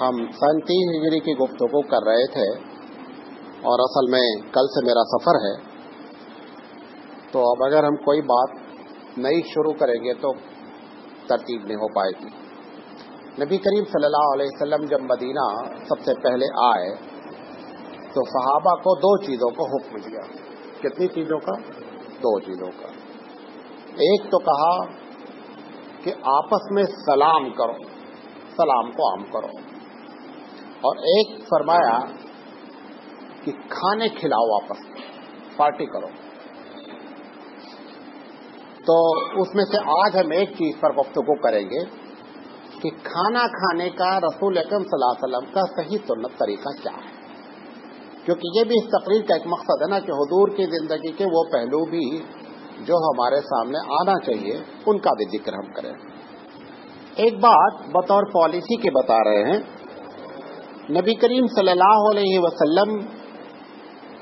हम सन तीन हिजरी की गुफ्तु कर रहे थे और असल में कल से मेरा सफ़र है तो अब अगर हम कोई बात नई शुरू करेंगे तो तरतीब नहीं हो पाएगी। नबी करीम सल्लल्लाहु अलैहि वसल्लम जब मदीना सबसे पहले आए तो सहाबा को दो चीज़ों को हुक्म दिया। कितनी चीज़ों का? दो चीज़ों का। एक तो कहा कि आपस में सलाम करो, सलाम को आम करो। और एक फरमाया कि खाने खिलाओ आपस पार्टी करो। तो उसमें से आज हम एक चीज़ पर गुफ्तगु करेंगे कि खाना खाने का रसूल अकरम सल्लल्लाहु का सही सुन्नत तरीका क्या है? क्योंकि ये भी इस तकरीर का एक मकसद है ना कि हजूर की ज़िंदगी के वो पहलू भी जो हमारे सामने आना चाहिए, उनका भी ज़िक्र हम करें। एक बात बतौर पॉलिसी के बता रहे हैं नबी करीम सल्लल्लाहु अलैहि वसल्लम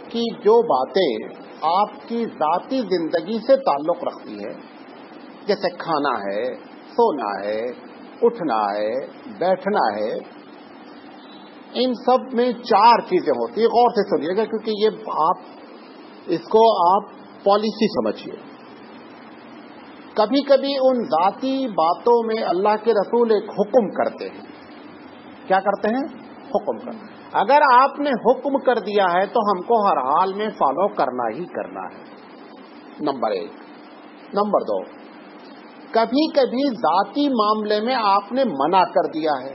की जो बातें आपकी जाती ज़िंदगी से ताल्लुक रखती है, जैसे खाना है, सोना है, उठना है, बैठना है, इन सब में चार चीज़ें होती है। गौर से सुनिएगा, क्योंकि ये आप, इसको आप पॉलिसी समझिए। कभी कभी उन जाती बातों में अल्लाह के रसूल एक हुक्म करते हैं। क्या करते हैं? हुक्म करते अगर आपने हुक्म कर दिया है तो हमको हर हाल में फॉलो करना ही करना है। नंबर एक। नंबर दो। कभी कभी जाती मामले में आपने मना कर दिया है।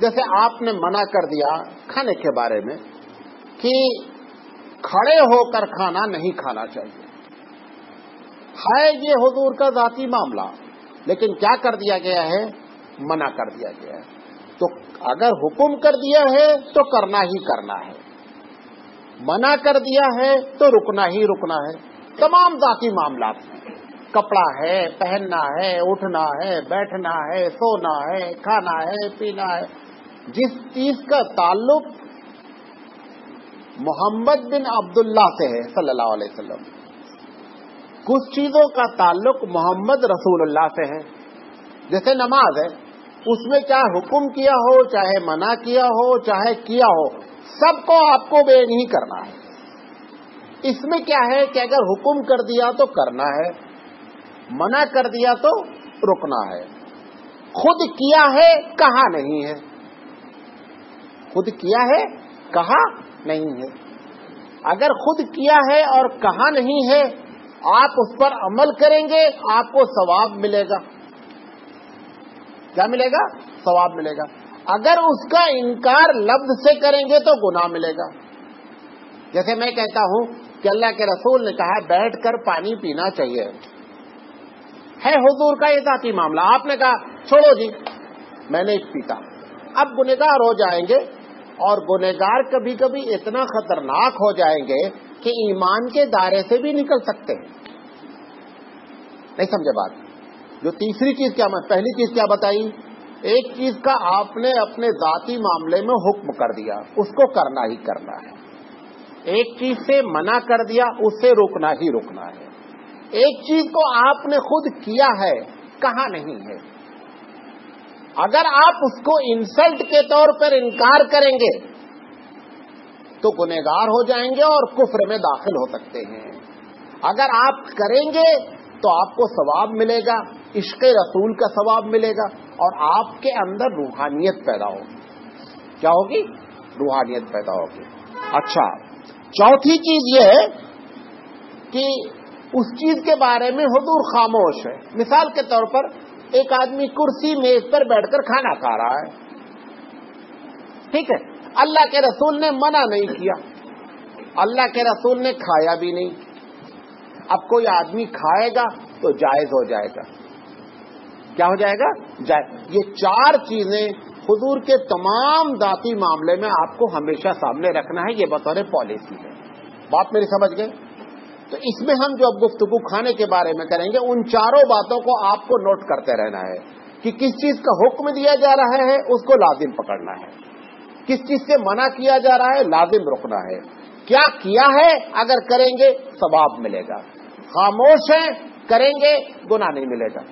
जैसे आपने मना कर दिया खाने के बारे में कि खड़े होकर खाना नहीं खाना चाहिए। है ये हुजूर का जाती मामला। लेकिन क्या कर दिया गया है? मना कर दिया गया है। तो अगर हुक्म कर दिया है तो करना ही करना है। मना कर दिया है तो रुकना ही रुकना है। तमाम जाती मामला कपड़ा है, पहनना है, उठना है, बैठना है, सोना है, खाना है, पीना है। जिस चीज़ का ताल्लुक मोहम्मद बिन अब्दुल्ला से है, सल्लल्लाहु अलैहि वसल्लम। कुछ चीज़ों का ताल्लुक मोहम्मद रसूलुल्लाह से है। जैसे नमाज़ है उसमें चाहे हुक्म किया हो, चाहे मना किया हो, चाहे किया हो, सबको आपको बे नहीं करना है। इसमें क्या है कि अगर हुक्म कर दिया तो करना है, मना कर दिया तो रुकना है। खुद किया है, कहा नहीं है। खुद किया है, कहा नहीं है। अगर खुद किया है और कहा नहीं है, आप उस पर अमल करेंगे, आपको सवाब मिलेगा। क्या मिलेगा? सवाब मिलेगा। अगर उसका इनकार लफ्ज से करेंगे तो गुनाह मिलेगा। जैसे मैं कहता हूँ कि अल्लाह के रसूल ने कहा, बैठकर पानी पीना चाहिए। है हुजूर का ये जाती मामला। आपने कहा, छोड़ो जी, मैंने पीता। अब गुनेगार हो जाएँगे और गुनेगार कभी कभी इतना खतरनाक हो जाएँगे कि ईमान के दायरे से भी निकल सकते हैं। नहीं समझे बात? जो तीसरी चीज़ क्या मैं, पहली चीज़ क्या बताई? एक चीज़ का आपने अपने जाति मामले में हुक्म कर दिया, उसको करना ही करना है। एक चीज़ से मना कर दिया, उससे रोकना ही रुकना है। एक चीज़ को आपने खुद किया है, कहा नहीं है। अगर आप उसको इंसल्ट के तौर पर इनकार करेंगे तो गुनेगार हो जाएँगे और कुफर में दाखिल हो सकते हैं। अगर आप करेंगे तो आपको सवाब मिलेगा। इश्क रसूल का सवाब मिलेगा और आपके अंदर रूहानियत पैदा होगी। क्या होगी? रूहानियत पैदा होगी। अच्छा चौथी चीज़ यह है कि उस चीज़ के बारे में हजूर खामोश है। मिसाल के तौर पर एक आदमी कुर्सी मेज पर बैठकर खाना खा रहा है। ठीक है? अल्लाह के रसूल ने मना नहीं किया। अल्लाह के रसूल ने खाया भी नहीं। अब कोई आदमी खाएगा तो जायज़ हो जाएगा। क्या हो जाएगा? जाए। ये चार चीज़ें हुजूर के तमाम दाती मामले में आपको हमेशा सामने रखना है, ये बतौर पॉलिसी है। बात मेरी समझ गए तो इसमें हम जो अब गुफ्तगु खाने के बारे में करेंगे, उन चारों बातों को आपको नोट करते रहना है कि किस चीज़ का हुक्म दिया जा रहा है, उसको लाजिम पकड़ना है। किस चीज़ से मना किया जा रहा है, लाजिम रुकना है। क्या किया है, अगर करेंगे, सवाब मिलेगा। खामोश है, करेंगे गुना नहीं मिलेगा।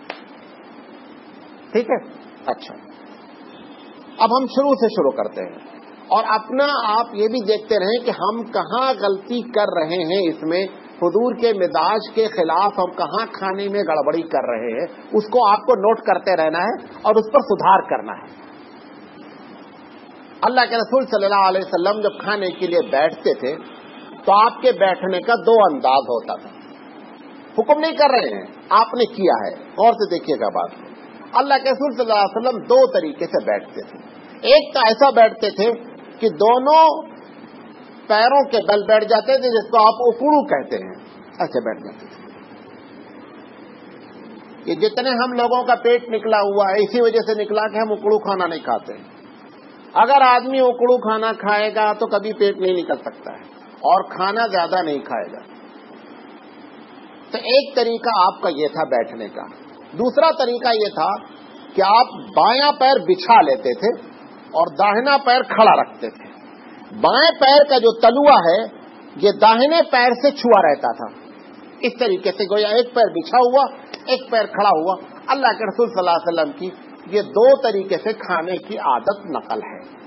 ठीक है? अच्छा। अब हम शुरू से शुरू करते हैं। और अपना आप ये भी देखते रहें कि हम कहाँ गलती कर रहे हैं इसमें। हजूर के मिजाज के खिलाफ हम कहाँ खाने में गड़बड़ी कर रहे हैं, उसको आपको नोट करते रहना है और उस पर सुधार करना है। अल्लाह के रसूल सल्लल्लाहु अलैहि वसल्लम जब खाने के लिए बैठते थे तो आपके बैठने का दो अंदाज होता था। हुक्म नहीं कर रहे हैं, आपने किया है। और से देखिएगा बात अल्लाह के रसूल दो तरीके से बैठते थे। एक तो ऐसा बैठते थे कि दोनों पैरों के बल बैठ जाते थे, जिसको आप उकड़ू कहते हैं। ऐसे बैठ जाते थे। कि जितने हम लोगों का पेट निकला हुआ है, इसी वजह से निकला कि हम उकड़ू खाना नहीं खाते। अगर आदमी उकड़ू खाना खाएगा तो कभी पेट नहीं निकल सकता है, और खाना ज़्यादा नहीं खाएगा। तो एक तरीका आपका ये था बैठने का। दूसरा तरीका ये था कि आप बायां पैर बिछा लेते थे और दाहिना पैर खड़ा रखते थे। बाएँ पैर का जो तलुआ है, ये दाहिने पैर से छुआ रहता था। इस तरीके से गोया एक पैर बिछा हुआ, एक पैर खड़ा हुआ। अल्लाह के रसूल वसल्लम की ये दो तरीके से खाने की आदत नकल है।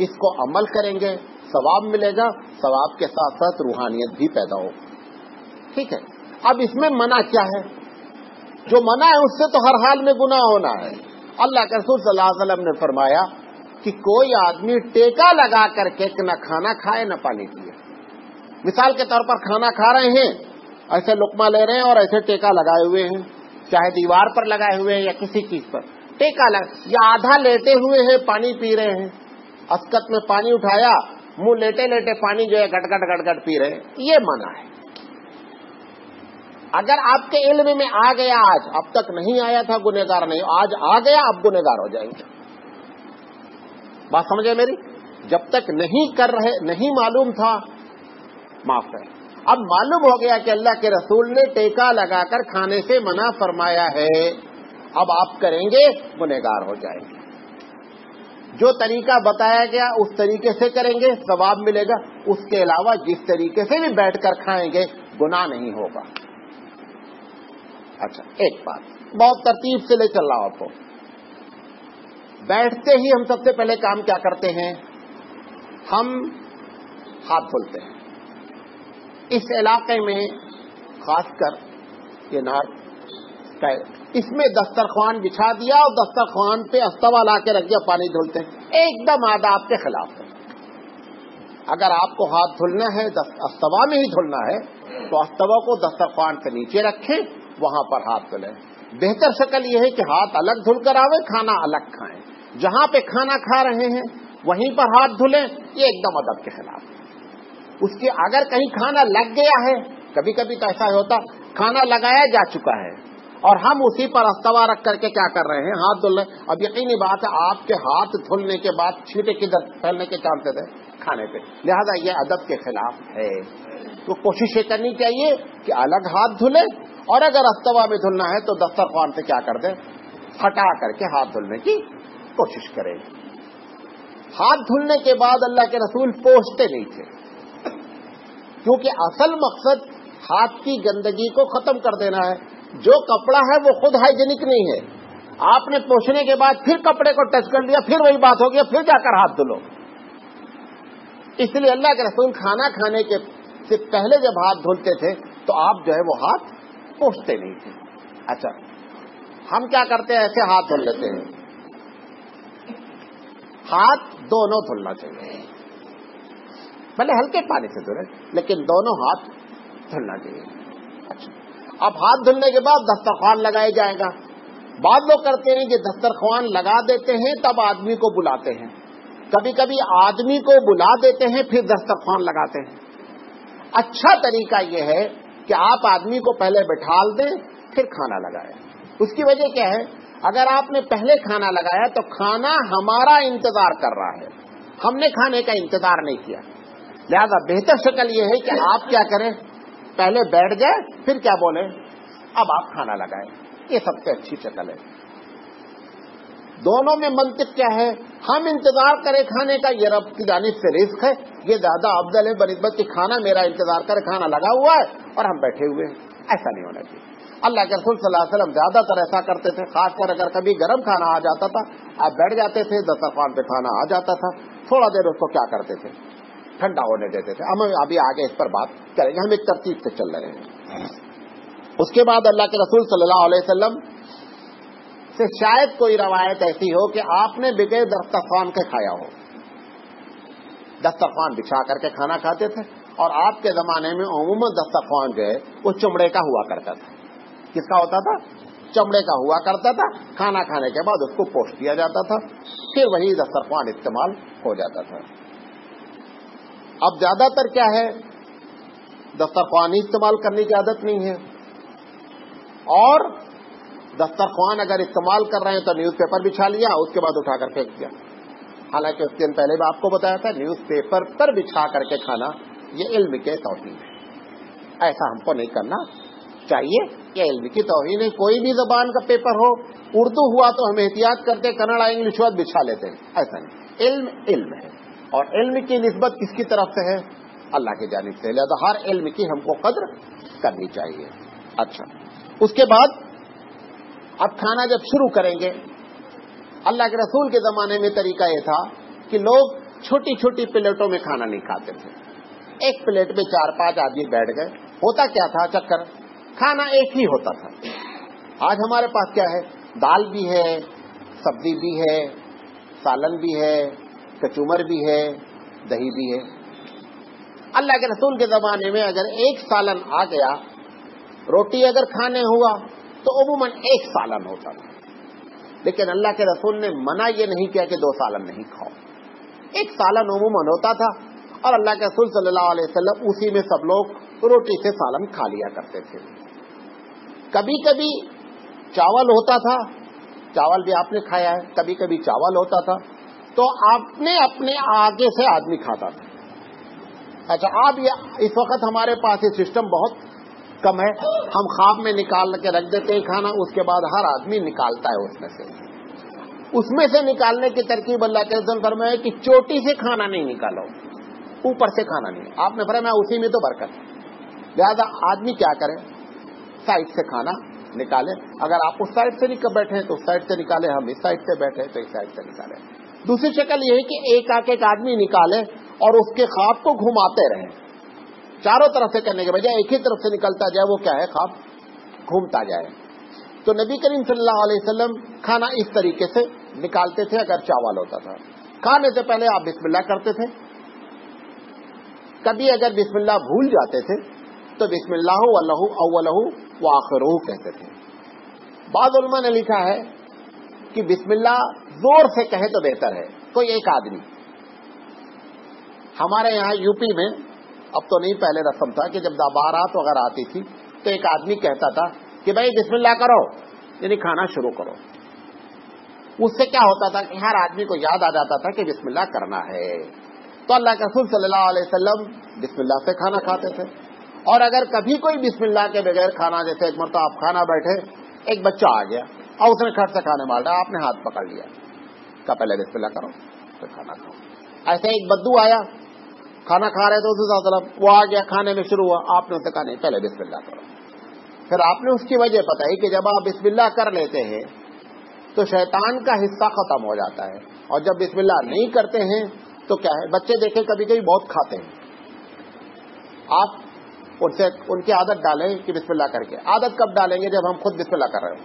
इसको अमल करेंगे, सवाब मिलेगा, सवाब के साथ साथ रूहानियत भी पैदा हो ठीक है? अब इसमें मना क्या है? जो मना है उससे तो हर हाल में गुना होना है। अल्लाह के रसूल वसल्लम ने फरमाया कि कोई आदमी टेका लगा करके न खाना खाए, न पानी पिए। मिसाल के तौर पर खाना खा रहे हैं, ऐसे लुकमा ले रहे हैं और ऐसे टेका लगाए हुए हैं, चाहे दीवार पर लगाए हुए हैं या किसी चीज़ पर। टेका लगा, या आधा लेटे हुए हैं, पानी पी रहे हैं। अस्कत में पानी उठाया, मुँह लेटे लेटे पानी जो है गटगट गटगट पी रहे हैं। ये मना है। अगर आपके इल्म में आ गया आज, अब तक नहीं आया था गुनेगार नहीं, आज आ गया, अब गुनेगार हो जाएँगे। बात समझे मेरी? जब तक नहीं कर रहे, नहीं मालूम था, माफ़ है अब मालूम हो गया कि अल्लाह के रसूल ने टेका लगाकर खाने से मना फरमाया है, अब आप करेंगे गुनेगार हो जाएँगे। जो तरीका बताया गया, उस तरीके से करेंगे, सवाब मिलेगा। उसके अलावा जिस तरीके से भी बैठकर खाएँगे, गुनाह नहीं होगा। अच्छा एक बात। बहुत तरतीब से ले चल रहा हूँ आपको। बैठते ही हम सबसे पहले काम क्या करते हैं? हम हाथ धुलते हैं। इस इलाके में, खासकर ये नार इसमें दस्तरखान बिछा दिया और दस्तरखान पे अस्तवा ला के रख दिया, पानी धुलते हैं। एकदम आदाब के खिलाफ है। अगर आपको हाथ धुलना है अस्तवा में ही धुलना है तो अस्तवा को दस्तरखान के नीचे रखें। वहाँ पर हाथ धुले बेहतर शक्ल यह है कि हाथ अलग धुल कर आवे, खाना अलग खाएँ। जहाँ पे खाना खा रहे हैं, वहीं पर हाथ धुले, ये एकदम अदब के खिलाफ उसके अगर कहीं खाना लग गया है कभी कभी तो ऐसा होता, खाना लगाया जा चुका है, और हम उसी पर अस्तवा रख करके क्या कर रहे हैं? हाथ धुल रहे अब यकीनी बात है, आपके हाथ धुलने के बाद छीटे किधर फैलने के चांसेस है? खाने पे। लिहाजा ये अदब के खिलाफ है। तो कोशिश ये करनी चाहिए कि अलग हाथ धुले और अगर अस्तवा में धुलना है तो दस्तरखान से क्या कर दे? हटा करके हाथ धुलने की कोशिश करें। हाथ धुलने के बाद अल्लाह के रसूल पोछते नहीं थे। क्योंकि असल मकसद हाथ की गंदगी को खत्म कर देना है। जो कपड़ा है वो खुद हाइजेनिक नहीं है। आपने पोछने के बाद फिर कपड़े को टच कर लिया, फिर वही बात हो गया, फिर जाकर हाथ धुलो। इसलिए अल्लाह के रसूल खाना खाने के से पहले जब हाथ धुलते थे तो आप जो है वो हाथ पोछते नहीं थे। अच्छा हम क्या करते हैं? ऐसे हाथ धुल लेते हैं। हाथ दोनों धुलना चाहिए। भले हल्के पानी से धुले, लेकिन दोनों हाथ धुलना चाहिए। अच्छा अब हाथ धुलने के बाद दस्तरखान लगाया जाएगा। बाद लोग करते हैं कि दस्तरखान लगा देते हैं, तब आदमी को बुलाते हैं। कभी कभी आदमी को बुला देते हैं, फिर दस्तरखान लगाते हैं। अच्छा तरीका यह है कि आप आदमी को पहले बैठाल दें, फिर खाना लगाएँ। उसकी वजह क्या है? अगर आपने पहले खाना लगाया तो खाना हमारा इंतज़ार कर रहा है। हमने खाने का इंतज़ार नहीं किया। लिहाजा बेहतर शक्ल यह है कि आप क्या करें? पहले बैठ जाए, फिर क्या बोले? अब आप खाना लगाए। ये सबसे अच्छी शक्ल है। दोनों में मंतिक क्या है? हम इंतज़ार करें खाने का। ये रब की जानिब से रिस्क है। ये ज़्यादा अफजल है बनस्बत की खाना। मेरा इंतज़ार करे खाना लगा हुआ है और हम बैठे हुए हैं। ऐसा नहीं होना चाहिए। अल्लाह के रसूल वसल्लम ज़्यादातर ऐसा करते थे, खासकर अगर कभी गर्म खाना आ जाता था, आप बैठ जाते थे दस्तरखान पे खाना आ जाता था। थोड़ा देर उसको क्या करते थे? ठंडा होने देते थे। हम अभी आगे इस पर बात करेंगे। हम एक तरतीब से चल रहे हैं। उसके बाद अल्लाह के रसूल सल्लल्लाहु अलैहि वसल्लम से शायद कोई रवायत ऐसी हो कि आपने बगैर दस्तरखान के खाया हो। दस्तरखान बिछा करके खाना खाते थे और आपके जमाने में अमूमन दस्तरखान जो है, वो चमड़े का हुआ करता था। किसका होता था? चमड़े का हुआ करता था। खाना खाने के बाद उसको पोष दिया जाता था। फिर वही दस्तरखान इस्तेमाल हो जाता था। अब ज़्यादातर क्या है? दस्तरखान इस्तेमाल करने की आदत नहीं है। और दस्तरखान अगर इस्तेमाल कर रहे हैं तो न्यूज़पेपर बिछा लिया, उसके बाद उठाकर फेंक दिया। हालाँकि उस दिन पहले भी आपको बताया था न्यूज़पेपर पर बिछा करके खाना, ये इल्म के तौहीन है। ऐसा हमको नहीं करना चाहिए, या इल्म की तोहहीन है। कोई भी जबान का पेपर हो, उर्दू हुआ तो हम एहतियात करते कन्नड़ा इंग्लिश हुआ बिछा लेते हैं। ऐसा नहीं। इल्म इल्म है। और इल्म की नस्बत किसकी तरफ़ से है? अल्लाह की जानब से। लिहाजा हर इल्म की हमको कद्र करनी चाहिए। अच्छा। उसके बाद अब खाना जब शुरू करेंगे, अल्लाह के रसूल के जमाने में तरीका यह था कि लोग छोटी छोटी प्लेटों में खाना नहीं खाते थे। एक प्लेट में चार पाँच आदमी बैठ गए। होता क्या था चक्कर? खाना एक ही होता था। आज हमारे पास क्या है? दाल भी है, सब्ज़ी भी है, सालन भी है, कचूमर भी है, दही भी है। अल्लाह के रसूल के जमाने में अगर एक सालन आ गया, रोटी अगर खाने हुआ तो अमूमन एक सालन होता था। लेकिन अल्लाह के रसूल ने मना ये नहीं किया कि दो सालन नहीं खाओ। एक सालन अमूमन होता था और अल्लाह के रसूल सल्लल्लाहु अलैहि वसल्लम उसी में सब लोग रोटी से सालन खा लिया करते थे। कभी कभी चावल होता था, चावल भी आपने खाया है कभी कभी चावल होता था तो आपने अपने आगे से आदमी खाता था। अच्छा आप ये, इस वक्त हमारे पास ये सिस्टम बहुत कम है। हम खाब में निकाल के रख देते हैं खाना, उसके बाद हर आदमी निकालता है उसमें से। उसमें से निकालने की तरकीब अल्लाह के फरमाया कि चोटी से खाना नहीं निकालो, ऊपर से खाना नहीं। आपने फरमाया उसी में तो बरकत लिहाजा आदमी क्या करे? साइड से खाना निकाले। अगर आप उस साइड से निकल बैठे तो उस साइड से निकाले, हम इस साइड से बैठे तो इस साइड से निकाले। दूसरी शक्ल ये है कि एक आके एक आदमी निकाले और उसके खाब को घुमाते रहे। चारों तरफ़ से करने के बजाय एक ही तरफ़ से निकलता जाए, वो क्या है? खाब, घूमता जाए। तो नबी करीम वसल्लम खाना इस तरीके से निकालते थे, अगर चावल होता था। खाने से पहले आप बिस्मिल्लाह करते थे। कभी अगर बिस्मिल्लाह भूल जाते थे तो बिस्मिल्लाह अल्लाह वो आखिर कहते थे। बाद उलमा ने लिखा है कि बिस्मिल्लाह ज़ोर से कहे तो बेहतर है। कोई एक आदमी, हमारे यहाँ यूपी में अब तो नहीं, पहले रस्म था कि जब बारात वगैरह आती थी तो एक आदमी कहता था कि भाई, बिस्मिल्लाह करो, यानी खाना शुरू करो। उससे क्या होता था कि हर आदमी को याद आ जाता था कि बिस्मिल्लाह करना है। तो अल्लाह के रसूल सल्लल्लाहु अलैहि वसल्लम बिस्मिल्लाह से खाना खाते थे। और अगर कभी कोई बिस्मिल्लाह के बगैर खाना, जैसे एक मरतबा आप खाना बैठे, एक बच्चा आ गया, और उसने खट से खाने मार डाला आपने हाथ पकड़ लिया का पहले बिस्मिल्लाह करो, फिर खाना खाओ। ऐसे एक बद्दू आया खाना खा रहे थे तो वो आ गया, खाने में शुरू हुआ, आपने उसे कहा, नहीं, पहले बिस्मिल्लाह करो। फिर आपने उसकी वजह बताई कि जब आप बिस्मिल्लाह कर लेते हैं तो शैतान का हिस्सा खत्म हो जाता है। और जब बिस्मिल्लाह नहीं करते हैं तो क्या है? बच्चे देखे कभी कभी बहुत खाते हैं। आप उनसे, उनकी आदत डालें कि बिस्मिल्लाह करके। आदत कब डालेंगे? जब हम खुद बिस्मिल्लाह कर रहे हो।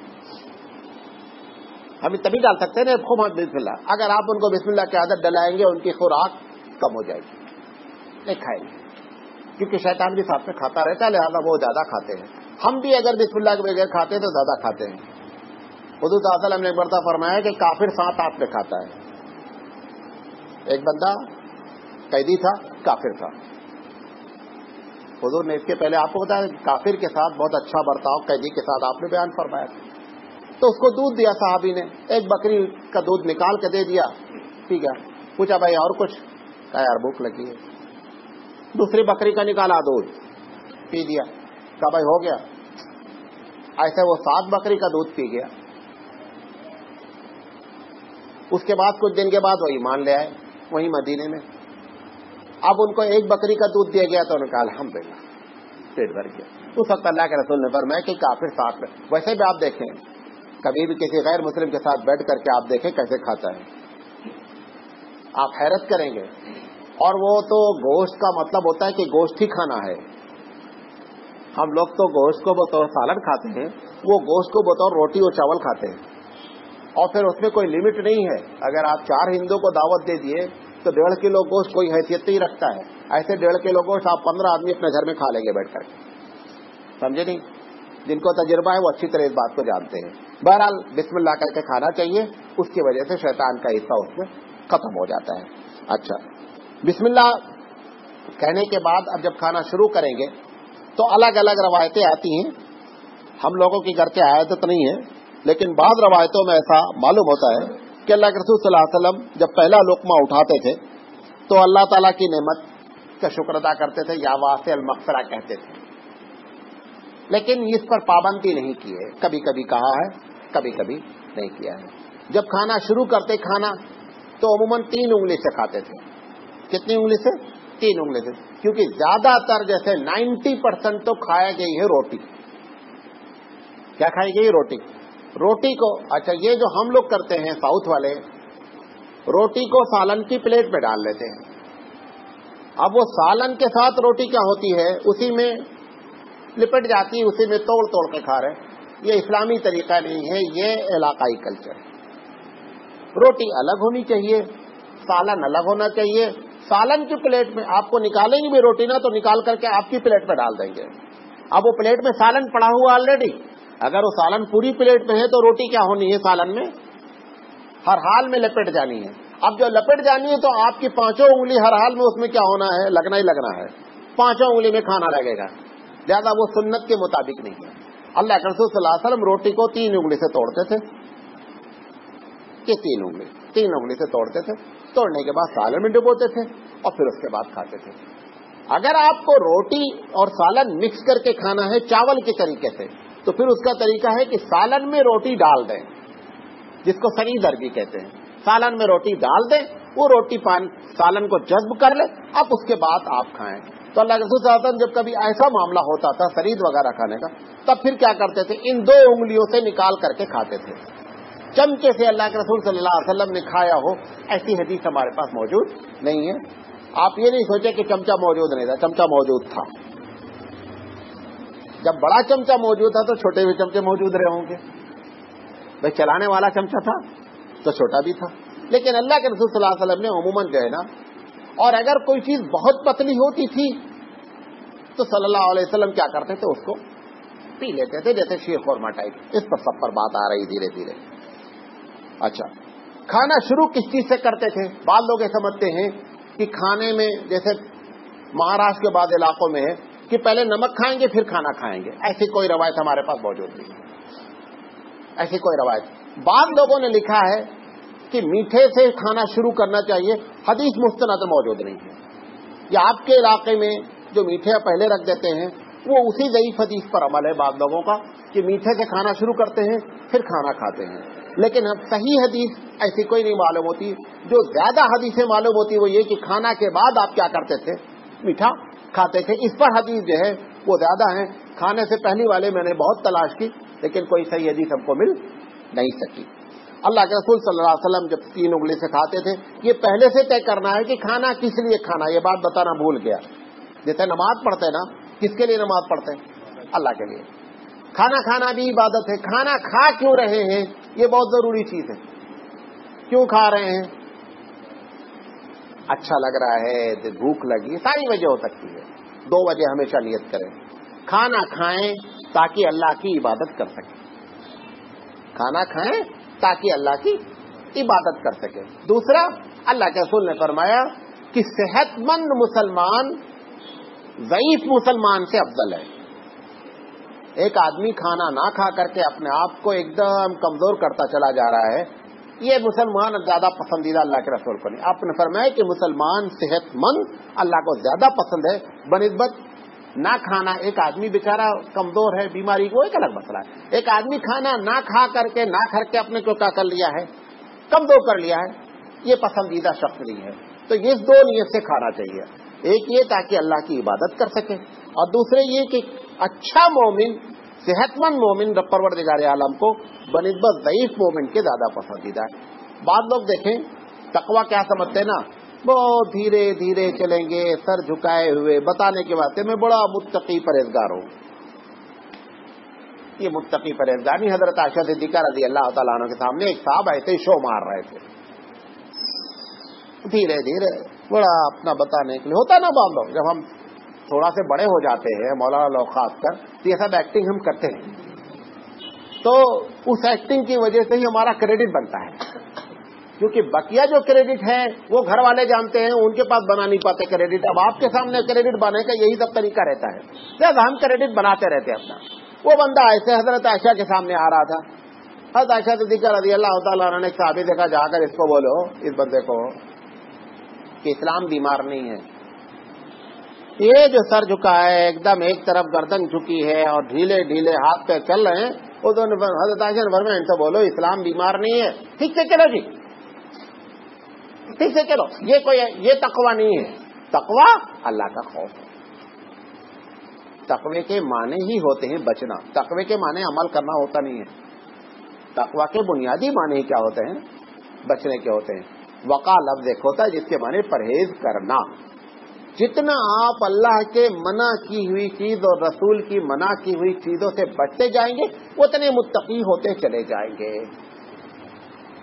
हम तभी डाल सकते हैं ना खूब बिस्मिल्लाह। अगर आप उनको बिस्मिल्लाह की आदत डलाएँगे, उनकी खुराक कम हो जाएगी। नहीं खाएँगे। क्योंकि शैतान भी साथ में खाता रहता है, लिहाजा वो ज़्यादा खाते हैं। हम भी अगर बिस्मिल्लाह के बगैर खाते हैं तो ज़्यादा खाते हैं। हजूत आसलम ने एक बरता फरमाया कि काफिर साथ आप में खाता है। एक बंदा कैदी था, काफिर था। हजूर ने इसके पहले आपको बताया, काफिर के साथ बहुत अच्छा बर्ताव, कैदी के साथ आपने बयान फरमाया तो उसको दूध दिया साहबी ने, एक बकरी का दूध निकाल के दे दिया। ठीक है, पूछा, भाई और कुछ? कहा, यार भूख लगी है। दूसरी बकरी का निकाला, दूध पी दिया कहा, भाई, हो गया। ऐसे वो सात बकरी का दूध पी गया। उसके बाद कुछ दिन के बाद वही मान ले आए, वही मदीने में। अब उनको एक बकरी का दूध दिया गया तो उन्होंने कहा अलहमदिल्ला पेट भर गया। उस वक्त अल्लाह के रसूल ने फरमाया कि काफिर साथ में, वैसे भी आप देखें, कभी भी किसी गैर मुस्लिम के साथ बैठ करके आप देखें कैसे खाता है। आप हैरत करेंगे और वो तो गोश्त का मतलब होता है कि गोश्त ही खाना है। हम लोग तो गोश्त को बतौर सालन खाते हैं, वो गोश्त को बतौर रोटी और चावल खाते हैं। और फिर उसमें कोई लिमिट नहीं है। अगर आप चार हिंदुओं को दावत दे दिए तो डेढ़ किलो गोश्त कोई हैसियत नहीं रखता है। ऐसे डेढ़ किलो गोश्त आप पंद्रह आदमी अपने घर में खा लेंगे बैठकर। समझे नहीं? जिनको तजुर्बा है, वो अच्छी तरह इस बात को जानते हैं। बहरहाल, बिस्मिल्लाह करके खाना चाहिए, उसकी वजह से शैतान का हिस्सा उसमें खत्म हो जाता है। अच्छा। बिस्मिल्लाह कहने के बाद अब जब खाना शुरू करेंगे तो अलग अलग रवायतें आती हैं। हम लोगों की घर के आयत नहीं है, लेकिन बाद रवायतों में ऐसा मालूम होता है कि अल्लाह के रसूल वसल्लम जब पहला लुकमा उठाते थे तो अल्लाह ताला की नेमत का शुक्र अदा करते थे, या वासे अलमकसरा कहते थे। लेकिन इस पर पाबंदी नहीं की है। कभी कभी कहा है कभी कभी नहीं किया है। जब खाना शुरू करते, खाना तो अमूमन तीन उंगली से खाते थे। कितनी उंगली से? तीन उंगली से। क्योंकि ज़्यादातर जैसे 90 परसेंट तो खाया गई है रोटी। क्या खाई गई? रोटी। रोटी को अच्छा ये जो हम लोग करते हैं साउथ वाले, रोटी को सालन की प्लेट में डाल लेते हैं। अब वो सालन के साथ रोटी क्या होती है? उसी में लिपट जाती है, उसी में तोड़ तोड़ के खा रहे ये इस्लामी तरीका नहीं है, ये इलाकाई कल्चर। रोटी अलग होनी चाहिए, सालन अलग होना चाहिए सालन की प्लेट में आपको निकालेंगे भी रोटी ना तो निकाल करके आपकी प्लेट में डाल देंगे। अब वो प्लेट में सालन पड़ा हुआ ऑलरेडी अगर वो सालन पूरी प्लेट में है तो रोटी क्या होनी है सालन में? हर हाल में लपेट जानी है। अब जो लपेट जानी है तो आपकी पाँचों उंगली हर हाल में उसमें क्या होना है? लगना ही लगना है। पाँचों उंगली में खाना लगेगा। ज़्यादा वो सुन्नत के मुताबिक नहीं है। अल्लाह वसल्लम रोटी को तीन उंगली से तोड़ते थे। कि तीन उंगली? तीन उंगली से तोड़ते थे। तोड़ने के बाद सालन में डुबोते थे और फिर उसके बाद खाते थे। अगर आपको रोटी और सालन मिक्स करके खाना है चावल के तरीके से तो फिर उसका तरीका है कि सालन में रोटी डाल दें, जिसको सनी दर्गी कहते हैं। सालन में रोटी डाल दें, वो रोटी पान, सालन को जज्ब कर ले, अब उसके बाद आप खाएँ। तो अल्लाह रसूल जब कभी ऐसा मामला होता था शरीर वगैरह खाने का, तब फिर क्या करते थे? इन दो उंगलियों से निकाल करके खाते थे। चमचे से अल्लाह के रसूल सल्लल्लाहु अलैहि वसल्लम ने खाया हो, ऐसी हदीस हमारे पास मौजूद नहीं है। आप ये नहीं सोचे कि चमचा मौजूद नहीं था, चमचा मौजूद था। जब बड़ा चमचा मौजूद था तो छोटे भी चमचे मौजूद रहे होंगे। भाई, चलाने वाला चमचा था तो छोटा भी था। लेकिन अल्लाह के रसूल सल्लल्लाहु अलैहि वसल्लम ने अमूमन जो है ना, और अगर कोई चीज़ बहुत पतली होती थी तो सल्लल्लाहु अलैहि वसल्लम क्या करते थे, उसको पी लेते थे, जैसे शीर खोरमा टाइप। इस पर सब पर बात आ रही धीरे धीरे अच्छा। खाना शुरू किस चीज़ से करते थे? बाद लोग समझते हैं कि खाने में, जैसे महाराष्ट्र के बाद इलाकों में है, कि पहले नमक खाएँगे, फिर खाना खाएँगे। ऐसी कोई रवायत हमारे पास मौजूद नहीं ऐसी कोई रवायत। बाद लोगों ने लिखा है कि मीठे से खाना शुरू करना चाहिए, हदीस मुस्तनद मौजूद नहीं है। या आपके इलाके में जो मीठे पहले रख देते हैं, वो उसी जयीफ हदीस पर अमल है बाद लोगों का, कि मीठे से खाना शुरू करते हैं, फिर खाना खाते हैं। लेकिन अब सही हदीस ऐसी कोई नहीं मालूम होती। जो ज़्यादा हदीसें मालूम होती वो ये कि खाना के बाद आप क्या करते थे? मीठा खाते थे। इस पर हदीस जो है, वो ज़्यादा है। खाने से पहली वाले मैंने बहुत तलाश की, लेकिन कोई सही हदीस हमको मिल नहीं सकी। अल्लाह के रसूल सल्लल्लाहु अलैहि वसल्लम जब तीन उंगली से खाते थे, ये पहले से तय करना है कि खाना किस लिए खाना ये बात बताना भूल गया। जैसे नमाज़ पढ़ते ना, किसके लिए नमाज़ पढ़ते हैं? अल्लाह के लिए। खाना खाना भी इबादत है। खाना खा क्यों रहे हैं? ये बहुत ज़रूरी चीज़ है। क्यों खा रहे हैं? अच्छा लग रहा है भूख लगी, सारी वजह हो सकती है। दो वजह हमेशा नियत करें। खाना खाएँ ताकि अल्लाह की इबादत कर सके। खाना खाएँ ताकि अल्लाह की इबादत कर सके। दूसरा, अल्लाह के रसूल ने फरमाया कि सेहतमंद मुसलमान, जयीफ मुसलमान से अफजल है। एक आदमी खाना ना खा करके अपने आप को एकदम कमज़ोर करता चला जा रहा है। ये मुसलमान ज़्यादा पसंदीदा अल्लाह के रसूल को नहीं। आपने फरमाया कि मुसलमान सेहतमंद अल्लाह को ज़्यादा पसंद है। बनस्बत ना खाना, एक आदमी बेचारा कमज़ोर है, बीमारी को एक अलग मसला है। एक आदमी खाना ना खा करके, ना करके अपने को क्या कर लिया है? कमज़ोर कर लिया है। ये पसंदीदा शख्स नहीं है। तो ये दो नीयत से खाना चाहिए। एक ये ताकि अल्लाह की इबादत कर सके, और दूसरे ये कि अच्छा मोमिन, सेहतमंद मोमिन परवरदिगार आलम को बनस्बत ज़यीफ मोमिन के ज़्यादा पसंदीदा है। बाद लोग देखें, तकवा क्या समझते ना? बहुत धीरे धीरे चलेंगे, सर झुकाए हुए। बताने के वास्ते मैं बड़ा मुत्तकी परहेजगार हूँ। ये मुत्तकी परहेजगार नहीं, हज़रत आशा सिद्दीका रज़ी अल्लाह तला के सामने एक साहब ऐसे शो मार रहे थे। धीरे धीरे, बड़ा अपना बताने के लिए होता ना बांधो जब हम थोड़ा से बड़े हो जाते हैं, मौलाना लोग खासकर तो ये सब एक्टिंग हम करते हैं। तो उस एक्टिंग की वजह से ही हमारा क्रेडिट बनता है। क्योंकि बकिया जो क्रेडिट है, वो घर वाले जानते हैं, उनके पास बना नहीं पाते क्रेडिट अब आपके सामने क्रेडिट बनाने का यही सब तरीका रहता है। जब हम क्रेडिट बनाते रहते हैं अपना। वो बंदा ऐसे हज़रत आयशा के सामने आ रहा था। हज़रत आयशा दिक्कत रही अल्लाह ने साबित देखा, जाकर इसको बोलो, इस बंदे को कि इस्लाम बीमार नहीं है। ये जो सर झुका है, एकदम एक तरफ़ गर्दन झुकी है और ढीले ढीले हाथ पे चल रहे हैं। वो दोनों हज़रत आयशा फरमाया, इनसे बोलो, इस्लाम बीमार नहीं है। ठीक से चलो जी। ठीक से चलो। ये कोई, ये तकवा नहीं है। तकवा अल्लाह का खौफ है। तकवे के माने ही होते हैं बचना। तकवे के माने अमल करना होता नहीं है। तकवा के बुनियादी माने ही क्या होते हैं? बचने के होते हैं। वका लफ्ज एक होता है जिसके माने परहेज करना। जितना आप अल्लाह के मना की हुई चीज़ और रसूल की मना की हुई चीज़ों से बचते जाएँगे, उतने मुत्तकी होते चले जाएँगे।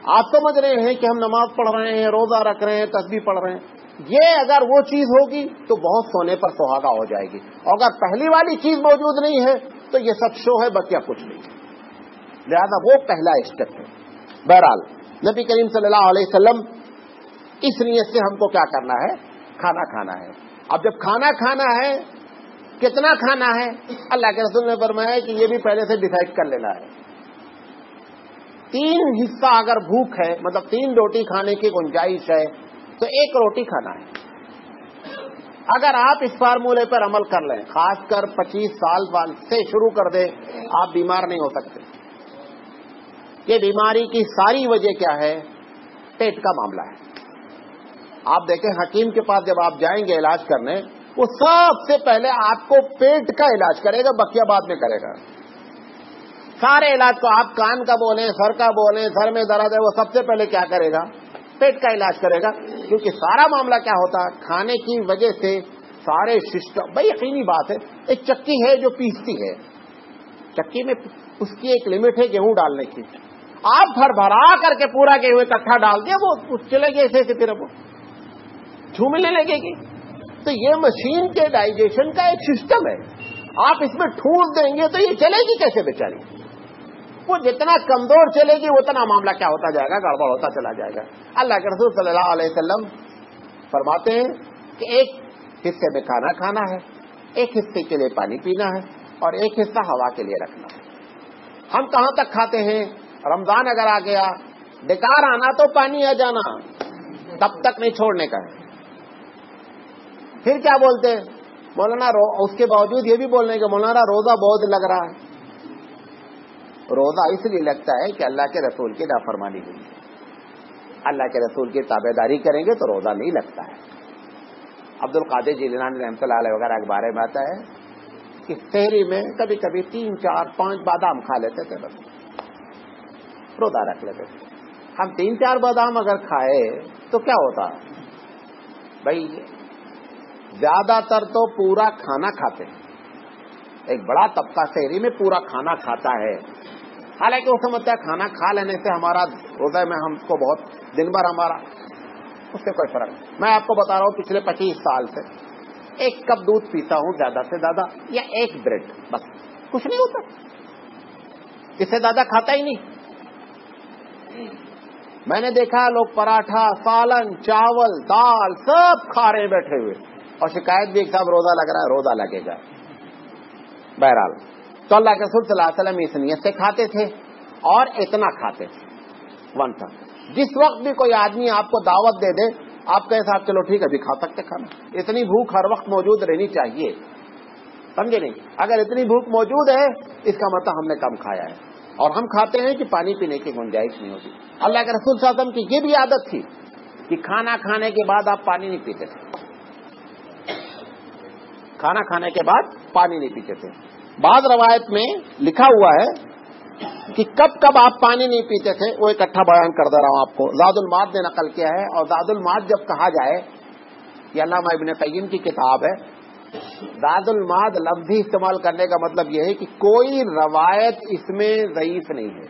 आप समझ रहे हैं कि हम नमाज़ पढ़ रहे हैं, रोजा रख रहे हैं तस्वीर पढ़ रहे हैं। ये अगर वो चीज़ होगी तो बहुत सोने पर सुहागा हो जाएगी। और अगर पहली वाली चीज़ मौजूद नहीं है तो ये सब शो है बकिया कुछ नहीं। लिहाजा वो पहला स्टेप है। बहरहाल, नबी करीम वसल्लम, इस नीयत से हमको क्या करना है? खाना खाना है। अब जब खाना खाना है, कितना खाना है, अल्लाह के रसूल ने फरमाया कि ये भी पहले से डिसाइड कर लेना है। तीन हिस्सा अगर भूख है मतलब तीन रोटी खाने की गुंजाइश है तो एक रोटी खाना है। अगर आप इस फार्मूले पर अमल कर लें, खासकर 25 साल से शुरू कर दें, आप बीमार नहीं हो सकते। ये बीमारी की सारी वजह क्या है? पेट का मामला है। आप देखें, हकीम के पास जब आप जाएँगे इलाज करने, वो सबसे पहले आपको पेट का इलाज करेगा बकिया बाद में करेगा। सारे इलाज को आप कान का बोले, सर का बोले, सर में दर्द है, वो सबसे पहले क्या करेगा? पेट का इलाज करेगा। क्योंकि सारा मामला क्या होता? है खाने की वजह से सारे सिस्टम, भाई यकीनी बात है, एक चक्की है जो पीसती है। चक्की में उसकी एक लिमिट है गेहूँ डालने की। आप भर भरा करके पूरा गेहूँ इकट्ठा डाल दिया, वो चलेगी ऐसे ऐसे फिर वो। झूमने लगेगी। तो ये मशीन के डाइजेशन का एक सिस्टम है। आप इसमें ठूस देंगे तो ये चलेगी कैसे बेचारी? वो जितना कमज़ोर चलेगी, उतना मामला क्या होता जाएगा? गड़बड़ होता चला जाएगा। अल्लाह के रसूल सल्लल्लाहु अलैहि वसल्लम फरमाते हैं कि एक हिस्से में खाना खाना है, एक हिस्से के लिए पानी पीना है और एक हिस्सा हवा के लिए रखना है। हम कहाँ तक खाते हैं? रमज़ान अगर आ गया, बेकार आना तो पानी आ जाना, तब तक नहीं छोड़ने का फिर क्या बोलते हैं? मौलाना उसके बावजूद ये भी बोल बोलने के, मौलाना रोजा बहुत लग रहा है। रोजा इसलिए लगता है कि अल्लाह के रसूल की नाफरमानी हुई। अल्लाह के रसूल की ताबेदारी करेंगे तो रोजा नहीं लगता है। अब्दुल कादिर जिलानी रहमत वगैरह के बारे में आता है कि शहरी में कभी कभी तीन, चार, पाँच बादाम खा लेते थे बस। रोजा रख लेते थे। हम तीन, चार बादाम अगर खाए तो क्या होता? भाई ज़्यादातर तो पूरा खाना खाते हैं। एक बड़ा तबका शहरी में पूरा खाना खाता है। हालाँकि वो समझता है खाना खा लेने से हमारा हृदय में हमको बहुत, दिन भर हमारा, उससे कोई फ़र्क नहीं। मैं आपको बता रहा हूँ, पिछले पच्चीस साल से एक कप दूध पीता हूँ ज़्यादा से ज़्यादा, या एक ब्रेड, बस। कुछ नहीं होता। इससे ज़्यादा खाता ही नहीं। मैंने देखा लोग पराठा सालन चावल, दाल सब खा रहे बैठे हुए। और शिकायत भी एक साहब रोजा लग रहा है, रोजा लगेगा। बहरहाल तो अल्लाह के रसूल इस नीयत से खाते थे और इतना खाते थे। वन था जिस वक्त भी कोई आदमी आपको दावत दे दे आप कहे साहब चलो ठीक है, अभी खा सकते खाना। इतनी भूख हर वक्त मौजूद रहनी चाहिए। समझे नहीं? अगर इतनी भूख मौजूद है, इसका मतलब हमने कम खाया है। और हम खाते हैं कि पानी पीने की गुंजाइश नहीं होती। अल्लाह के रसूल साहब की ये भी आदत थी कि खाना खाने के बाद आप पानी नहीं पीते थे। खाना खाने के बाद पानी नहीं पीते थे। बाद रवायत में लिखा हुआ है कि कब कब आप पानी नहीं पीते थे, वो इकट्ठा बयान कर दे रहा हूँ आपको। जादुल माद ने नकल किया है और जादुल माद जब कहा जाए, ये अल्लाह इबन कैम की किताब है दादुल माद लफ्ज ही इस्तेमाल करने का मतलब यह है कि कोई रवायत इसमें ज़यीफ नहीं है।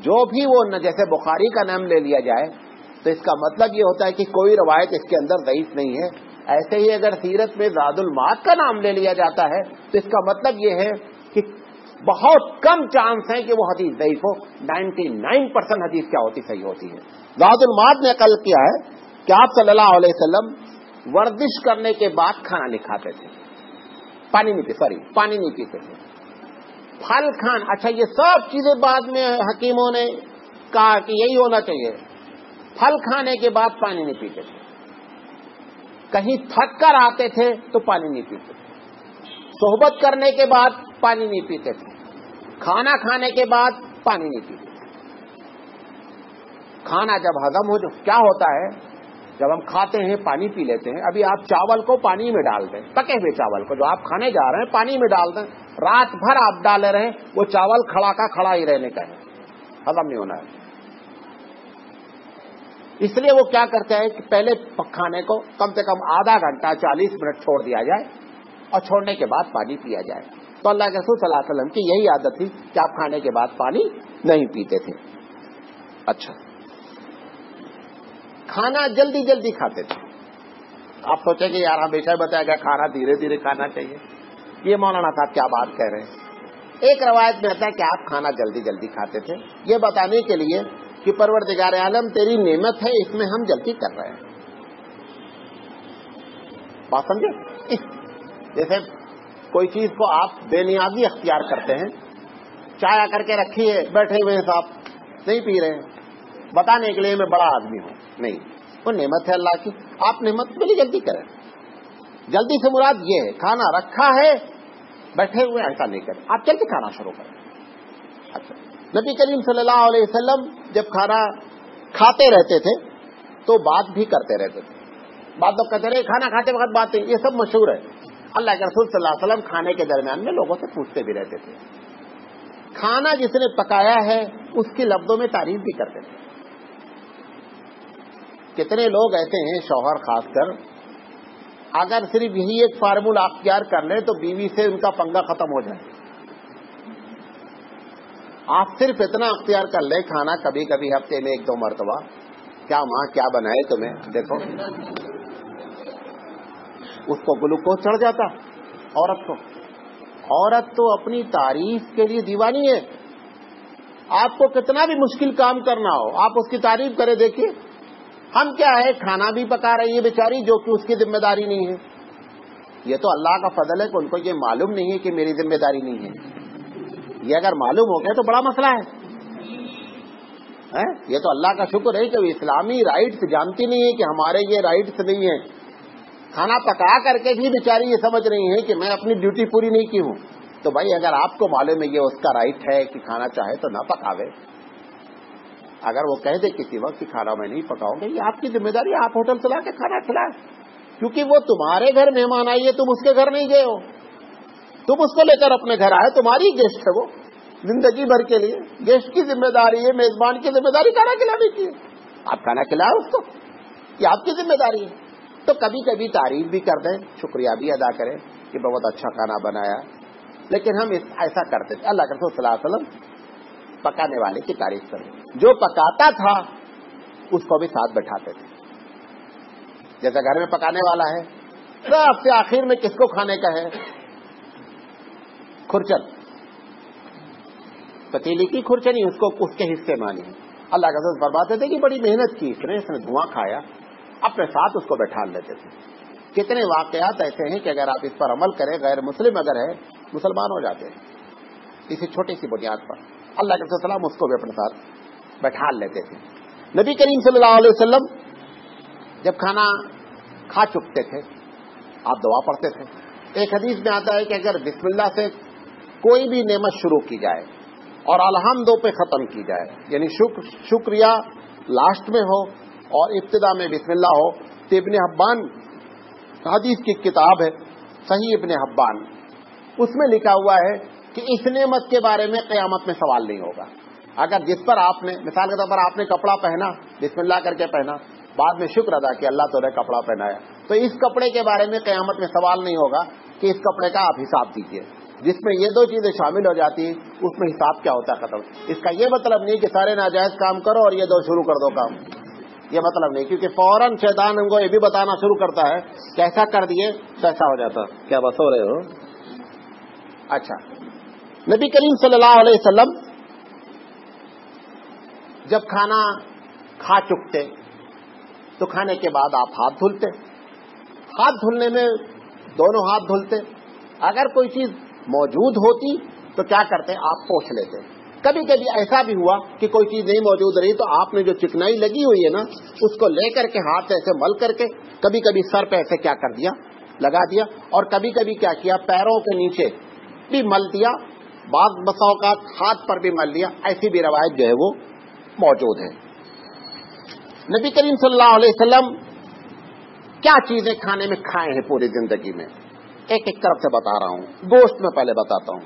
जो भी वो न, जैसे बुखारी का नाम ले लिया जाए तो इसका मतलब ये होता है कि कोई रवायत इसके अंदर ज़यीफ नहीं है। ऐसे ही अगर सीरत में जादुल का नाम ले लिया जाता है तो इसका मतलब ये है कि बहुत कम चांस है कि वो हदीस ज़यीफ हो। 99 परसेंट हदीस क्या होती, सही होती है। जादुल ने कल किया है कि आप सल्लल्लाहु वर्जिश करने के बाद खाना नहीं खाते थे। पानी नहीं पी सॉरी पानी नहीं पीते थे। फल, खान अच्छा ये सब चीज़ें बाद में हकीमों ने कहा कि यही होना चाहिए। फल खाने के बाद पानी नहीं पीते थे। कहीं थक कर आते थे तो पानी नहीं पीते थे। सोहबत करने के बाद पानी नहीं पीते थे। खाना खाने के बाद पानी नहीं पीते थे। खाना जब हजम हो जो क्या होता है? जब हम खाते हैं, पानी पी लेते हैं, अभी आप चावल को पानी में डाल दें, पके हुए चावल को जो आप खाने जा रहे हैं, पानी में डाल दें। रात भर आप डाले रहे, वो चावल खड़ा का खड़ा ही रहने का है। हजम नहीं होना है। इसलिए वो क्या करते हैं कि पहले खाने को कम से कम आधा घंटा, चालीस मिनट छोड़ दिया जाए और छोड़ने के बाद पानी पिया जाए। तो अल्लाह के रसूल की यही आदत थी कि आप खाने के बाद पानी नहीं पीते थे। अच्छा। खाना जल्दी जल्दी खाते थे। आप सोचे कि यार हमेशा बताया गया खाना धीरे धीरे खाना चाहिए। ये मौलाना साहब क्या बात कह रहे हैं? एक रवायत में आता है कि आप खाना जल्दी जल्दी खाते थे। ये बताने के लिए कि परवरदिगार आलम, तेरी नेमत है, इसमें हम जल्दी कर रहे हैं। बात समझे? जैसे कोई चीज़ को आप बेनियाजी अख्तियार करते हैं, चाय आकर के रखी है, बैठे हुए हैं साहब, नहीं पी रहे हैं, बताने के लिए मैं बड़ा आदमी हूँ। नहीं, वो नेमत है अल्लाह की। आप नेमत के लिए जल्दी करें। जल्दी से मुराद ये है, खाना रखा है, बैठे हुए ऐसा नहीं करें। आप जल्दी खाना शुरू करें। अच्छा। नबी करीम सल्लल्लाहु अलैहि वसल्लम जब खाना खाते रहते थे तो बात भी करते रहते थे। बात तो कहते रहे, खाना खाते वक्त बातें ये सब मशहूर है। अल्लाह के रसूल सल्लल्लाहु अलैहि वसल्लम खाने के दरमियान में लोगों से पूछते भी रहते थे। खाना जिसने पकाया है, उसकी लफ्जों में तारीफ़ भी करते थे। कितने लोग ऐसे हैं, शौहर खासकर, अगर सिर्फ़ यही एक फार्मूला अख्तियार कर ले तो बीवी से उनका पंगा खत्म हो जाए। आप सिर्फ़ इतना अख्तियार कर ले, खाना कभी कभी हफ़्ते में एक दो मरतबा। क्या माँ, क्या बनाए तुम्हें? देखो। उसको ग्लूकोज चढ़ जाता। औरत को। औरत तो अपनी तारीफ़ के लिए दीवानी है। आपको कितना भी मुश्किल काम करना हो, आप उसकी तारीफ़ करें, देखिए। हम क्या है, खाना भी पका रही है बेचारी, जो कि उसकी ज़िम्मेदारी नहीं है। ये तो अल्लाह का फजल है कि उनको ये मालूम नहीं है कि मेरी ज़िम्मेदारी नहीं है। ये अगर मालूम हो गया तो बड़ा मसला है। है? ये तो अल्लाह का शुक्र है कि इस्लामी राइट्स जानती नहीं है कि हमारे ये राइट्स नहीं है। खाना पका करके भी बेचारी ये समझ रही है कि मैं अपनी ड्यूटी पूरी नहीं की हूँ। तो भाई अगर आपको मालूम है ये उसका राइट है कि खाना चाहे तो ना पकावे। अगर वो कह दे किसी वक्त कि खाना मैं नहीं पकाऊँगा, ये आपकी ज़िम्मेदारी आप होटल चला के खाना खिलाए। क्योंकि वो तुम्हारे घर मेहमान आई है, तुम उसके घर नहीं गए हो। तुम उसको लेकर अपने घर आए तुम्हारी गेस्ट है वो। ज़िंदगी भर के लिए। गेस्ट की ज़िम्मेदारी है मेजबान की ज़िम्मेदारी खाना खिलाने की आप खाना खिलाओ उसको ये आपकी ज़िम्मेदारी है। तो कभी कभी तारीफ़ भी कर दें शुक्रिया भी अदा करें कि बहुत अच्छा खाना बनाया। लेकिन हम इस, ऐसा करते थे अल्लाह के पकाने वाले की तारीफ़ करें जो पकाता था उसको भी साथ बैठाते थे। जैसे घर में पकाने वाला है सबसे आखिर में किसको खाने का है? खुरचन। पतीली की खुरचनी, उसको उसके हिस्से मानी। अल्लाह का फरमाते थे कि बड़ी मेहनत की इसने इसने धुआँ खाया। अपने साथ उसको बैठा लेते थे। कितने वाकयात ऐसे हैं कि अगर आप इस पर अमल करें, गैर मुस्लिम अगर है, मुसलमान हो जाते हैं। इसी छोटी सी बुनियाद पर। अल्लाह के सलाम उसको भी अपने साथ बैठा लेते थे। नबी करीम सल्लल्लाहु अलैहि वसल्लम जब खाना खा चुकते थे, आप दुआ पढ़ते थे। एक हदीस में आता है कि अगर बिस्मिल्लाह से कोई भी नेमत शुरू की जाए और अलहमदो पे खत्म की जाए, यानी शुक्र, शुक्रिया लास्ट में हो और इब्तदा में बिस्मिल्लाह हो तो इबन हब्बान, हदीस की किताब है, सही इबन हब्बान। उसमें लिखा हुआ है कि इस नेमत के बारे में कयामत में सवाल नहीं होगा। अगर जिस पर आपने, मिसाल के तौर पर आपने कपड़ा पहना, बिस्मिल्लाह करके पहना, बाद में शुक्र अदा किया, अल्लाह तो कपड़ा पहनाया तो इस कपड़े के बारे में कयामत में सवाल नहीं होगा कि इस कपड़े का आप हिसाब दीजिए। जिसमें ये दो चीज़ें शामिल हो जाती है उसमें हिसाब क्या होता है खत्म? इसका ये मतलब नहीं कि सारे नाजायज काम करो और ये दो शुरू कर दो काम। ये मतलब नहीं क्योंकि फ़ौरन शैतान हमको ये भी बताना शुरू करता है कैसा कर दिए कैसा हो जाता। क्या बस हो रहे हो? अच्छा। नबी करीम सल्लल्लाहु अलैहि वसल्लम जब खाना खा चुकते तो खाने के बाद आप हाथ धुलते। हाथ धुलने में दोनों हाथ धुलते। अगर कोई चीज़ मौजूद होती तो क्या करते, आप पोछ लेते। कभी कभी ऐसा भी हुआ कि कोई चीज़ नहीं मौजूद रही तो आपने जो चिकनाई लगी हुई है ना, उसको लेकर के हाथ ऐसे मल करके कभी कभी सर पे ऐसे क्या कर दिया, लगा दिया, और कभी कभी क्या किया, पैरों के नीचे भी मल दिया बाद बसाओ का हाथ पर भी मल लिया ऐसी भी रवायत जो है वो मौजूद है। नबी करीम वसल्लम क्या चीज़ें खाने में खाए हैं पूरी ज़िंदगी में? एक एक तरफ़ से बता रहा हूँ। गोश्त में पहले बताता हूँ।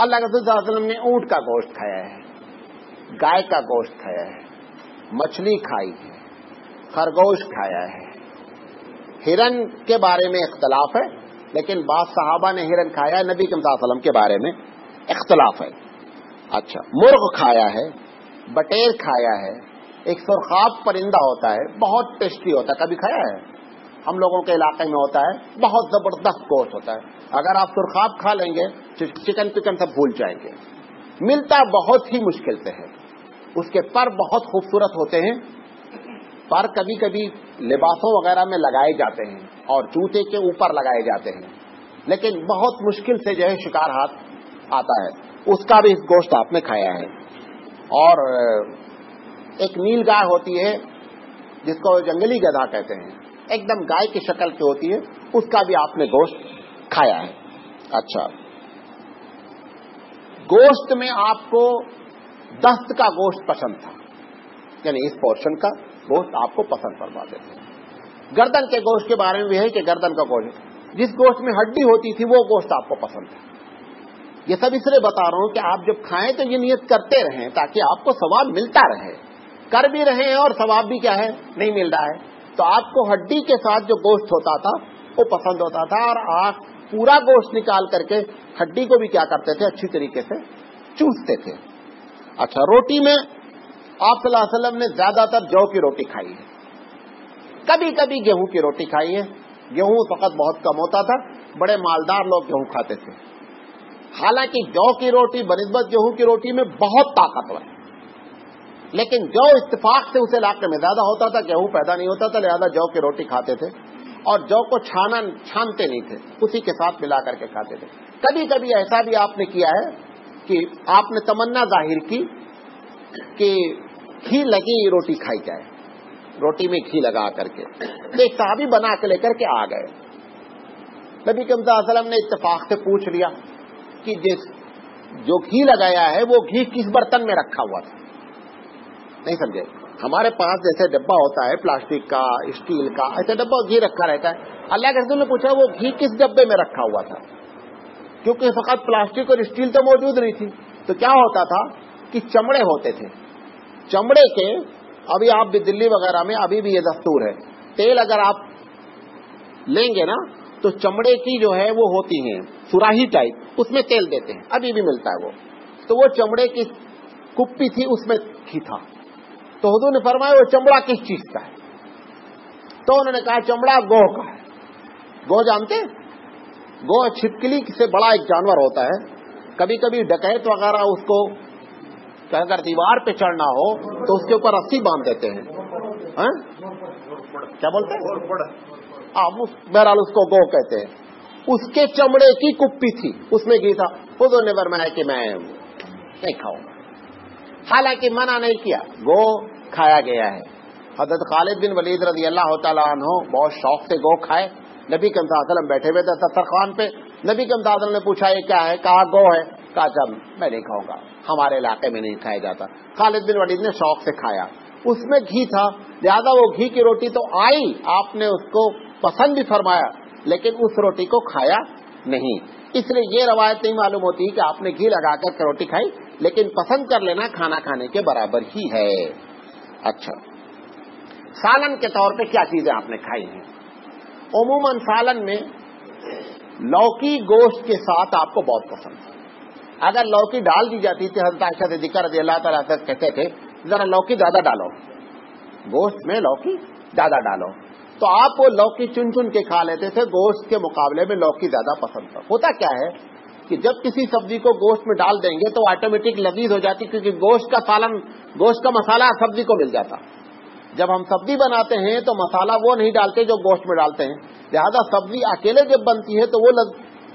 अल्लाह के वसल्लम ने ऊँट का गोश्त खाया है, गाय का गोश्त खाया है, मछली खाई है, खरगोश खाया है। हिरन के बारे में इख्तलाफ है, लेकिन बाद साहबा ने हिरन खाया है, नबी कम के बारे में इख्तलाफ है। अच्छा मुर्ग खाया है, बटेर खाया है, एक सुरखाब परिंदा होता है, बहुत टेस्टी होता है, कभी खाया है? हम लोगों के इलाके में होता है, बहुत ज़बरदस्त गोश्त होता है। अगर आप सुरखाब खा लेंगे तो चिकन पिकन सब भूल जाएँगे। मिलता बहुत ही मुश्किल से है। उसके पर बहुत खूबसूरत होते हैं, पर कभी कभी लिबासों वगैरह में लगाए जाते हैं और जूते के ऊपर लगाए जाते हैं। लेकिन बहुत मुश्किल से जो है शिकार हाथ आता है। उसका भी गोश्त आपने खाया है। और, एक नील गाय होती है, जिसको जंगली गधा कहते हैं। एकदम गाय की शक्ल की होती है, उसका भी आपने गोश्त खाया है। अच्छा। गोश्त में आपको दस्त का गोश्त पसंद था। यानी इस पोर्शन का गोश्त आपको पसंद फरमाते थे गर्दन के गोश्त के बारे में भी है कि गर्दन का गोश्त, जिस गोश्त में हड्डी होती थी, वो गोश्त आपको पसंद था ये सब इसलिए बता रहा हूँ कि आप जब खाएँ तो ये नियत करते रहें, ताकि आपको स्वाब मिलता रहे। कर भी रहे हैं और सवाब भी क्या है? नहीं मिल रहा है। तो आपको हड्डी के साथ जो गोश्त होता था, वो पसंद होता था और आप पूरा गोश्त निकाल करके हड्डी को भी क्या करते थे, अच्छी तरीके से चूसते थे। अच्छा रोटी में आप वसल्लम ने ज़्यादातर जौ की रोटी खाई है। कभी कभी गेहूँ की रोटी खाई है। गेहूँ फकत बहुत कम होता था, बड़े मालदार लोग गेहूँ खाते थे। हालाँकि जौ की रोटी, बनस्बत गेहूँ की रोटी में बहुत ताकतवर है। लेकिन जौ इत्तेफाक से उस इलाके में ज़्यादा होता था, गेहूँ पैदा नहीं होता था, लिहाजा जौ की रोटी खाते थे और जौ को छाना, छानते नहीं थे, उसी के साथ मिला करके खाते थे। कभी कभी ऐसा भी आपने किया है कि आपने तमन्ना ज़ाहिर की कि घी लगी रोटी खाई जाए, रोटी में घी लगा करके तो एक साहबी बना के लेकर के आ गए। नबी कमसलम ने इतफाक से पूछ लिया कि जिस, जो घी लगाया है, वो घी किस बर्तन में रखा हुआ था? नहीं समझे। हमारे पास जैसे डब्बा होता है, प्लास्टिक का, स्टील का, ऐसा डब्बा घी रखा रहता है। अल्लाह के रसूल ने पूछा, वो घी किस डब्बे में रखा हुआ था? क्योंकि फकत प्लास्टिक और स्टील तो मौजूद नहीं थी। तो क्या होता था कि चमड़े होते थे। चमड़े के, अभी आप भी दिल्ली वगैरह में, अभी भी ये दस्तूर है। तेल अगर आप लेंगे ना तो चमड़े की जो है, वो होती है, सुराही टाइप उसमें तेल देते हैं। अभी भी मिलता है वो। तो वो चमड़े की कुप्पी थी, उसमें घी था। तो हजू ने फरमाया, वो चमड़ा किस चीज़ का है? तो उन्होंने कहा, चमड़ा गो का है। गो जानते गो छिपकली से बड़ा एक जानवर होता है। कभी कभी डकैत वगैरह उसको अगर दीवार पे चढ़ना हो तो उसके ऊपर रस्सी बाँध देते हैं। है? क्या बोलते हैं? बहरहाल उसको गो कहते हैं। उसके चमड़े की कुप्पी थी। उसमें घी था। खुद ने फरमाया कि मैं, नहीं खाऊँगा। हालाँकि मना नहीं किया गो खाया गया है। हज़रत खालिद बिन वलीद रज़ी अल्लाह तहो बहुत शौक से गो खाए। नबी के वसल्लम बैठे हुए थे दस्तरखान पे। नबी के वसल्लम ने पूछा, ये क्या है? कहा गो है? कहा, जब मैं नहीं खाऊँगा हमारे इलाके में नहीं खाया जाता। खालिद बिन वलीद ने शौक से खाया। उसमें घी था, लिहाजा वो घी की रोटी तो आई, आपने उसको पसंद भी फरमाया, लेकिन उस रोटी को खाया नहीं। इसलिए ये रवायत नहीं मालूम होती कि आपने घी लगाकर रोटी खाई। लेकिन पसंद कर लेना खाना खाने के बराबर ही है। अच्छा। सालन के तौर पे क्या चीज़ें आपने खाई हैं? उमूमन सालन में लौकी गोश्त के साथ आपको बहुत पसंद है अगर लौकी डाल दी जाती थी, हज़रत आयशा से रज़ी अल्लाह तला कहते थे, जरा लौकी ज़्यादा डालो। गोश्त में लौकी ज़्यादा डालो। तो आप वो लौकी चुन चुन के खा लेते थे, गोश्त के मुकाबले में लौकी ज़्यादा पसंद था। होता क्या है? कि जब किसी सब्ज़ी को गोश्त में डाल देंगे तो ऑटोमेटिक लजीज हो जाती क्योंकि गोश्त का सालन, गोश्त का मसाला सब्ज़ी को मिल जाता। जब हम सब्ज़ी बनाते हैं तो मसाला वो नहीं डालते जो गोश्त में डालते हैं। लिहाजा सब्ज़ी अकेले जब बनती है तो वो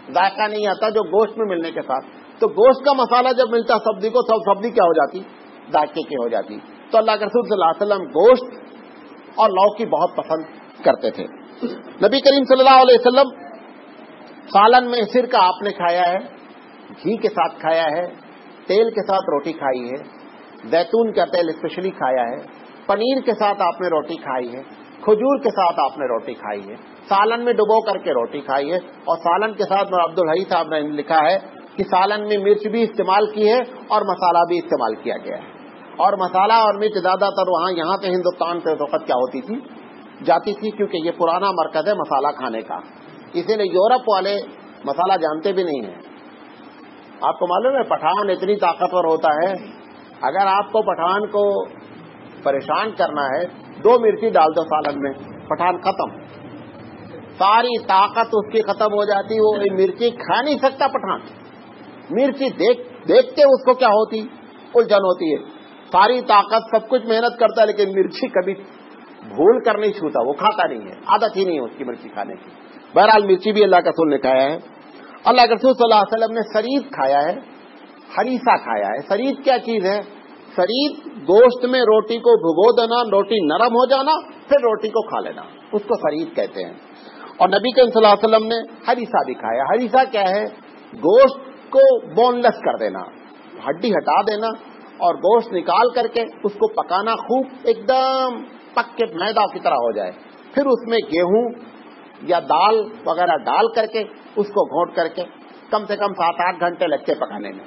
जायका नहीं आता जो गोश्त में मिलने के साथ। तो गोश्त का मसाला जब मिलता सब्ज़ी को सब सब्ज़ी क्या हो जाती? जायके की हो जाती। तो अल्लाह के रसूल गोश्त और लौकी बहुत पसंद करते थे। नबी करीम सल्लल्लाहु सालन में सिर का आपने खाया है, घी के साथ खाया है, तेल के साथ रोटी खाई है, जैतून का तेल स्पेशली खाया है, पनीर के साथ आपने रोटी खाई है, खजूर के साथ आपने रोटी खाई है, सालन में डुबो करके रोटी खाई है, और सालन के साथ अब्दुल हई साहब ने लिखा है कि सालन में मिर्च भी इस्तेमाल की है और मसाला भी इस्तेमाल किया गया है। और मसाला और मिर्च ज़्यादातर वहाँ यहाँ से हिंदुस्तान से वक्त क्या होती थी? जाती थी क्योंकि ये पुराना मरकज है मसाला खाने का। इसीलिए यूरोप वाले मसाला जानते भी नहीं है। आपको मालूम है, पठान इतनी ताकतवर होता है, अगर आपको पठान को परेशान करना है, दो मिर्ची डाल दो सालन में, पठान खत्म। सारी ताकत उसकी खत्म हो जाती, वो मिर्ची खा नहीं सकता पठान। मिर्ची देख, देखते उसको क्या होती, उलझन होती है। सारी ताकत सब कुछ मेहनत करता है, लेकिन मिर्ची कभी भूल कर नहीं छूता, वो खाता नहीं है। आदत ही नहीं है उसकी मिर्ची खाने की। बहरहाल मिर्ची भी अल्लाह रसूल ने खाया है। अल्लाह रसूल सल्लल्लाहु अलैहि वसल्लम ने शरीद खाया है, हरीसा खाया है। शरीद क्या चीज़ है? शरीर गोश्त में रोटी को भुगो देना, रोटी नरम हो जाना, फिर रोटी को खा लेना। उसको शरीर कहते हैं। और नबी करीम वसल्लम ने हरीसा दिखाया हरीसा क्या है? गोश्त को बोनलेस कर देना, हड्डी हटा देना और गोश्त निकाल करके उसको पकाना खूब एकदम पक्के मैदा की तरह हो जाए। फिर उसमें गेहूँ या दाल वगैरह डाल करके उसको घोट करके कम से कम सात आठ घंटे लगते पकाने में।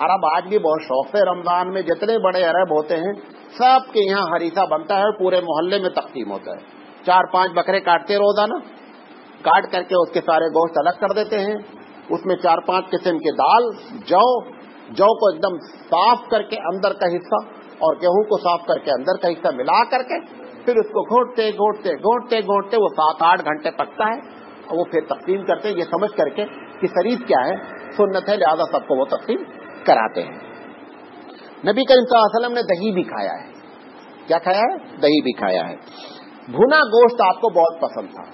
अरब आज भी बहुत शौक से रमज़ान में जितने बड़े अरब होते हैं, सबके यहाँ हरीसा बनता है और पूरे मोहल्ले में तकसीम होता है। चार पाँच बकरे काटते रोज़ाना, काट करके उसके सारे गोश्त अलग कर देते हैं। उसमें चार पाँच किस्म के दाल, जौ जौ को एकदम साफ़ करके अंदर का हिस्सा और गेहूँ को साफ़ करके अंदर का हिस्सा मिला करके फिर उसको घोटते घोटते घोटते घोटते वो सात आठ घंटे पकता है और वो फिर तकसीम करते हैं। ये समझ करके कि शरीर क्या है, सुन्नत है, लिहाजा सबको वो तकसीम कराते हैं। नबी करीम वसल्लम ने दही भी खाया है। क्या खाया है? दही भी खाया है। भुना गोश्त आपको बहुत पसंद था।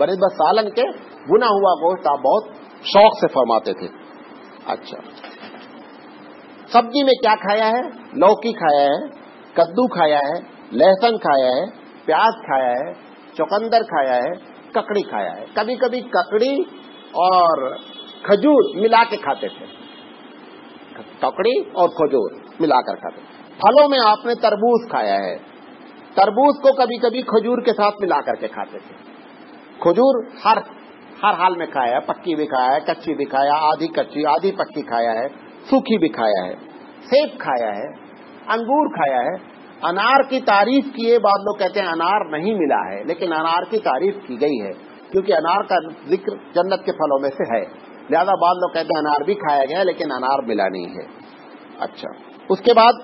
बने बस सालन के भुना हुआ गोश्त आप बहुत शौक से फरमाते थे। अच्छा। सब्ज़ी में क्या खाया है? लौकी खाया है, कद्दू खाया है लहसुन खाया है, प्याज खाया है, चुकंदर खाया है, ककड़ी खाया है। कभी कभी ककड़ी और खजूर मिला के खाते थे। ककड़ी और खजूर मिलाकर खाते थे। फलों में आपने तरबूज खाया है। तरबूज को कभी कभी खजूर के साथ मिलाकर के खाते थे। खजूर हर हर हाल में खाया है। पक्की भी खाया है, कच्ची भी खाया आधी कच्ची, आधी पक्की खाया है, सूखी भी खाया है। सेब खाया है, अंगूर खाया है अनार की तारीफ़ किए बाद लोग कहते हैं अनार नहीं मिला है, लेकिन अनार की तारीफ़ की गई है, क्योंकि अनार का ज़िक्र जन्नत के फलों में से है। लिहाजा बाद लोग कहते हैं अनार भी खाया गया लेकिन अनार मिला नहीं है। अच्छा उसके बाद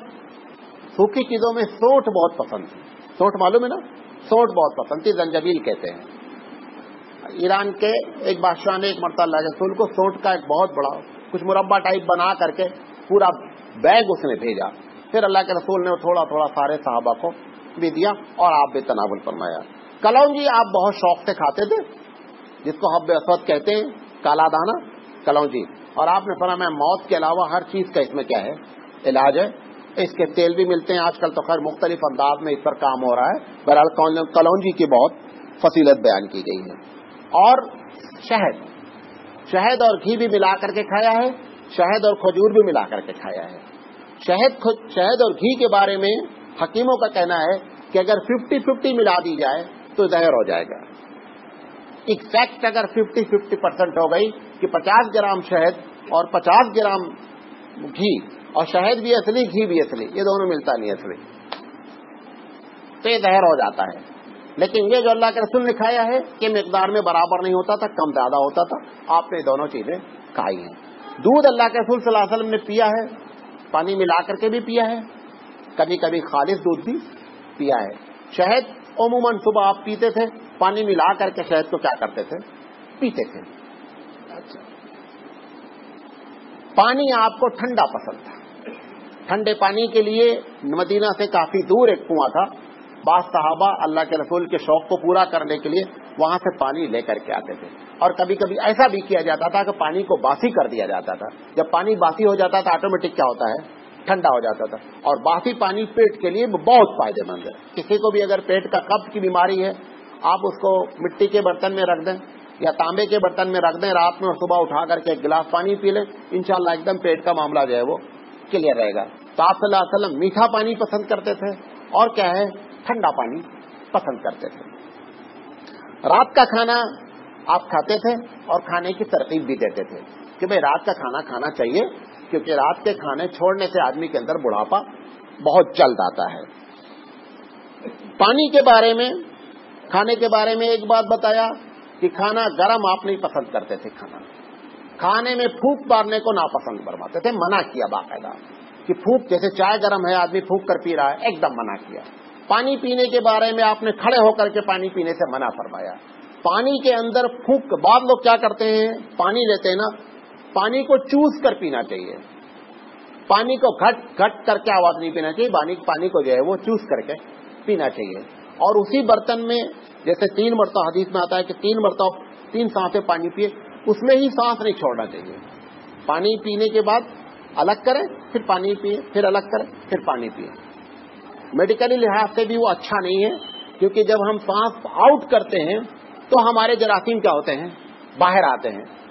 सूखी चीज़ों में सोठ बहुत पसंद थी। सोठ मालूम है ना? सोठ बहुत पसंद थी, जंजबील कहते हैं। ईरान के एक बादशाह ने एक मरता रसूल को सोठ का एक बहुत बड़ा, कुछ मुरब्बा टाइप बना करके पूरा बैग उसने भेजा। फिर अल्लाह के रसूल ने थोड़ा थोड़ा सारे साहबा को भी दिया और आप भी तनावुल फरमाया। कलौजी आप बहुत शौक से खाते थे, जिसको हब असवद कहते हैं, काला दाना कलौजी और आपने मैं मौत के अलावा हर चीज़ का इसमें क्या है? इलाज है। इसके तेल भी मिलते हैं। आजकल तो खैर मुख्तलिफ़ अंदाज में इस पर काम हो रहा है। बहरहाल कलौजी की बहुत फसीलत बयान की गई है। और शहद। शहद और घी भी मिला करके खाया है। शहद और खजूर भी मिला करके खाया है। शहद शहद और घी के बारे में हकीमों का कहना है कि अगर 50-50 मिला दी जाए तो जहर हो जाएगा। इक्फैक्ट अगर 50-50 परसेंट हो गई कि 50 ग्राम शहद और 50 ग्राम घी, और शहद भी असली, घी भी असली, ये दोनों मिलता नहीं असली तो ये जहर हो जाता है। लेकिन ये जो अल्लाह के रसूल ने खाया है, कि मकदार में बराबर नहीं होता था, कम ज़्यादा होता था, आपने दोनों चीज़ें खाई हैं। दूध अल्लाह के रसूल ने पिया है पानी मिला करके भी पिया है। कभी कभी खालिश दूध भी पिया है। शहद अमूमन सुबह आप पीते थे, पानी मिला करके शहद को क्या करते थे? पीते थे। अच्छा। पानी आपको ठंडा पसंद था। ठंडे पानी के लिए मदीना से काफ़ी दूर एक कुआँ था। बास साहबा अल्लाह के रसूल के शौक को पूरा करने के लिए वहाँ से पानी लेकर के आते थे। और कभी कभी ऐसा भी किया जाता था कि पानी को बासी कर दिया जाता था। जब पानी बासी हो जाता था ऑटोमेटिक क्या होता है? ठंडा हो जाता था। और बासी पानी पेट के लिए बहुत फ़ायदेमंद है। किसी को भी अगर पेट का कब्ज की बीमारी है, आप उसको मिट्टी के बर्तन में रख दें या तांबे के बर्तन में रख दें, रात में और सुबह उठा करके एक गिलास पानी पी लें इनशाला एकदम पेट का मामला जो है वो क्लियर रहेगा। तो आप सल्लल्लाहु मीठा पानी पसंद करते थे और क्या है? ठंडा पानी पसंद करते थे। रात का खाना आप खाते थे और खाने की तरकीब भी देते थे कि भाई रात का खाना खाना चाहिए, क्योंकि रात के खाने छोड़ने से आदमी के अंदर बुढ़ापा बहुत जल्द आता है। पानी के बारे में, खाने के बारे में एक बात बताया कि खाना गर्म आप नहीं पसंद करते थे खाना। खाने में फूक मारने को नापसंद फरमाते थे, मना किया बाकायदा कि फूक, जैसे चाय गर्म है, आदमी फूक कर पी रहा है, एकदम मना किया। पानी पीने के बारे में आपने खड़े होकर के पानी पीने से मना फरमाया। पानी के अंदर फूक, बाद लोग क्या करते हैं? पानी लेते हैं ना। पानी को चूस कर पीना चाहिए। पानी को घट घट करके आवाज़ नहीं पीना चाहिए। पानी पानी को जो है वो चूस करके पीना चाहिए। और उसी बर्तन में, जैसे तीन मरतबा हदीस में आता है कि तीन मरतबा, तीन साँसें पानी पिए, उसमें ही सांस नहीं छोड़ना चाहिए। पानी पीने के बाद अलग करें, फिर पानी पिए, फिर अलग करें, फिर पानी पिए। मेडिकली लिहाज से भी वो अच्छा नहीं है, क्योंकि जब हम सांस आउट करते हैं तो हमारे जरासीम क्या होते हैं? बाहर आते हैं।